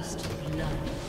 First blood.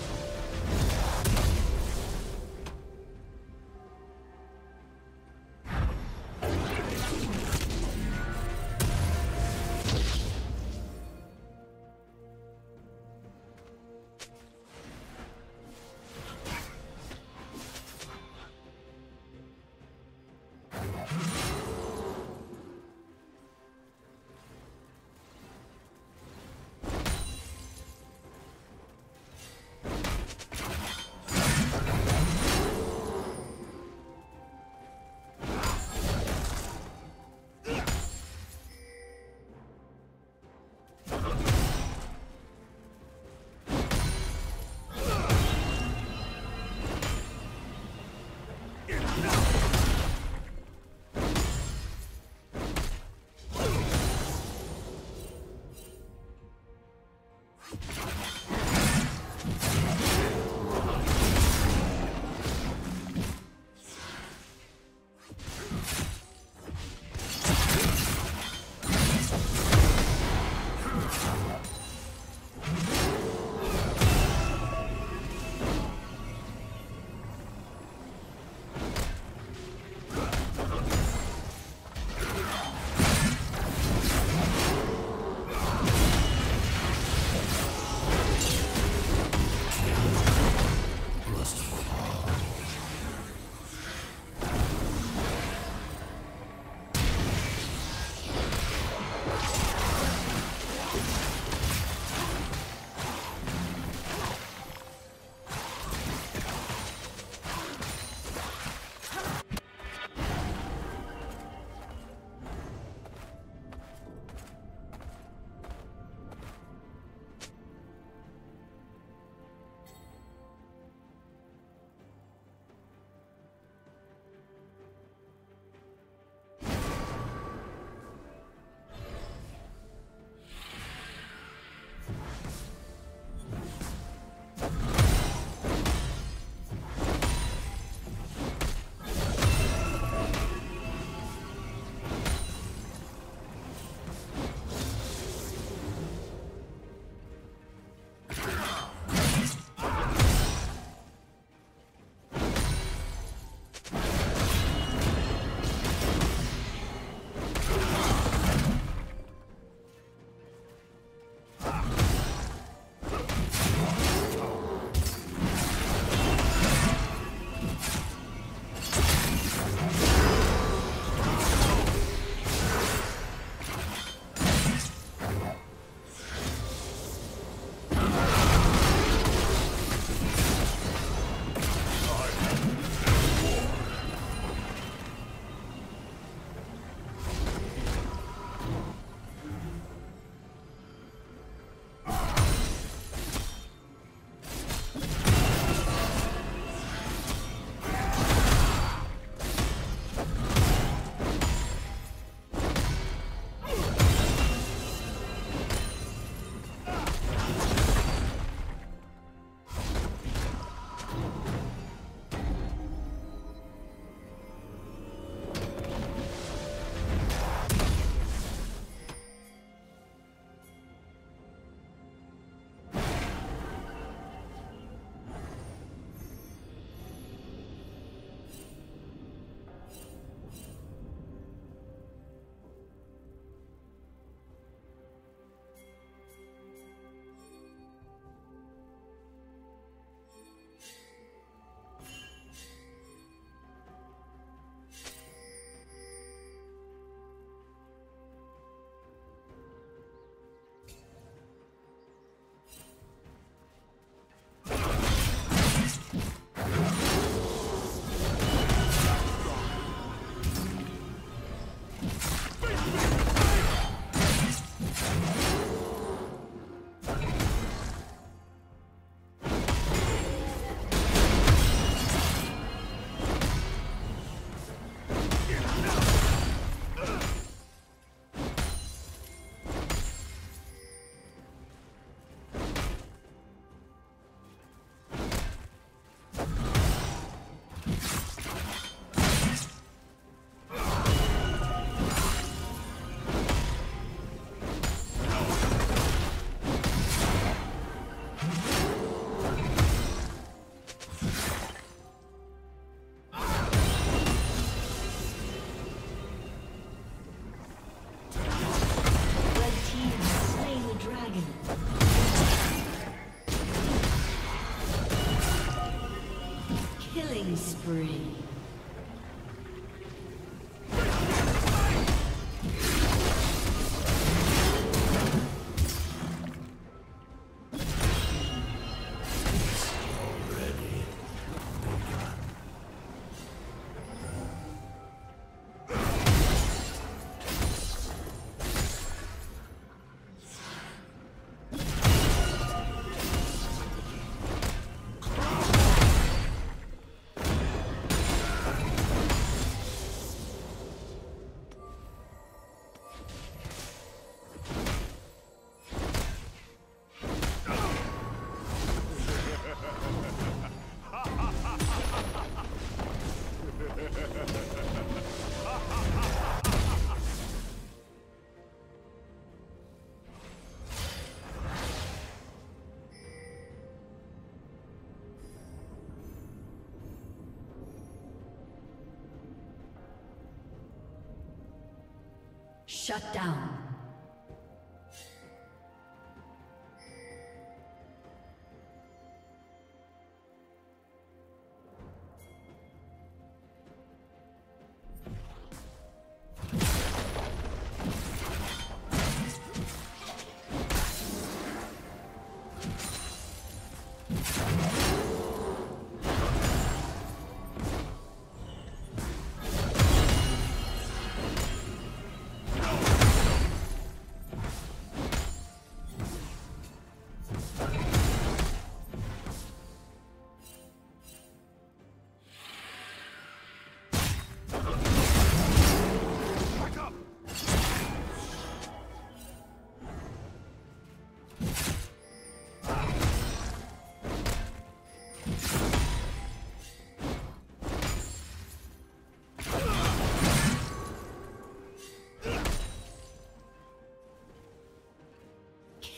Shut down.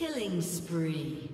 Killing spree.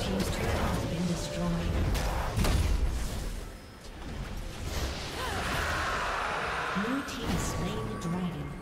team's turret has been destroyed. Blue team slain the dragon.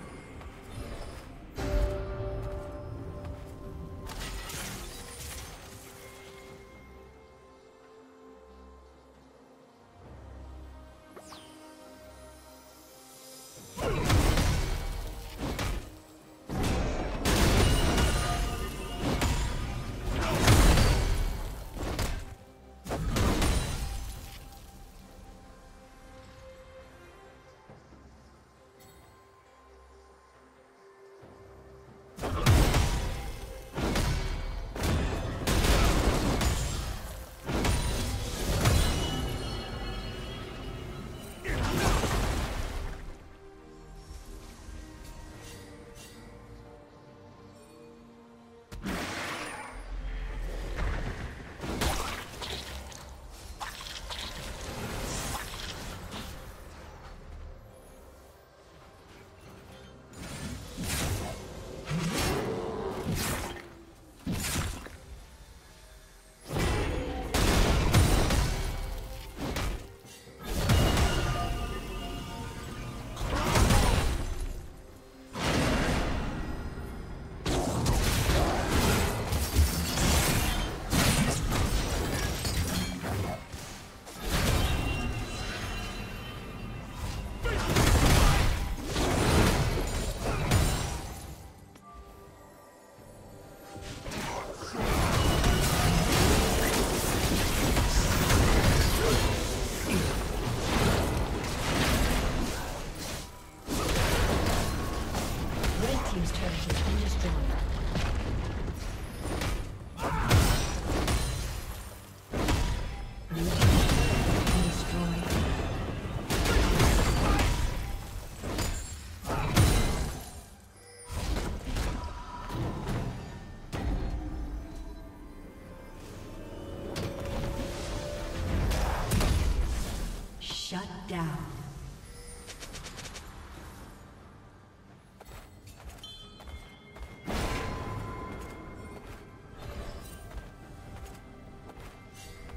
Down.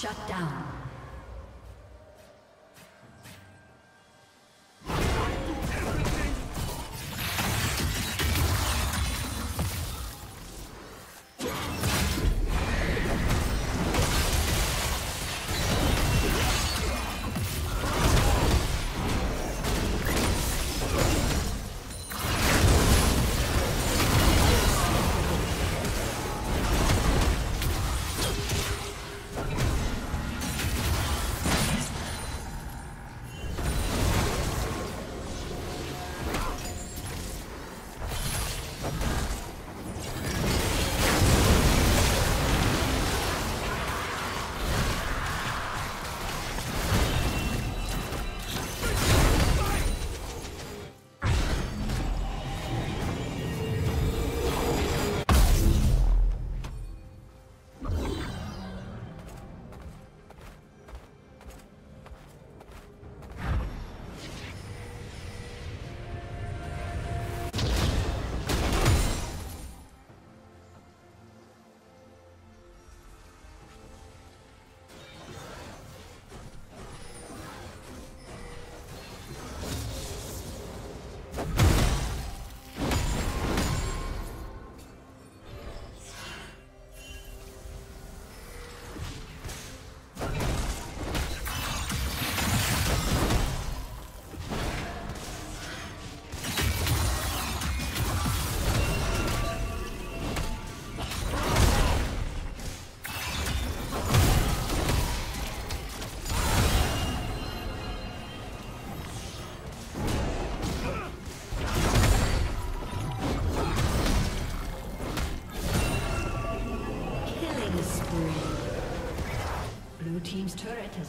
Shut down.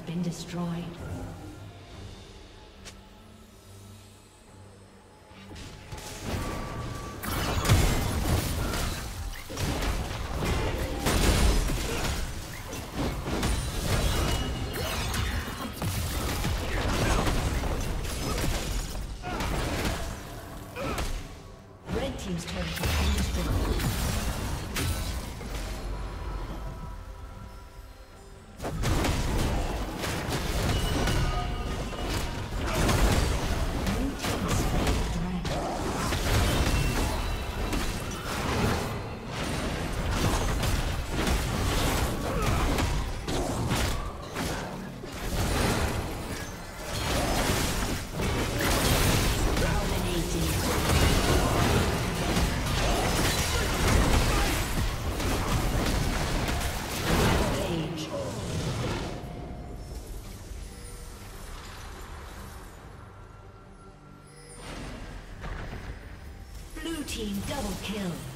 Been destroyed. Team double kill.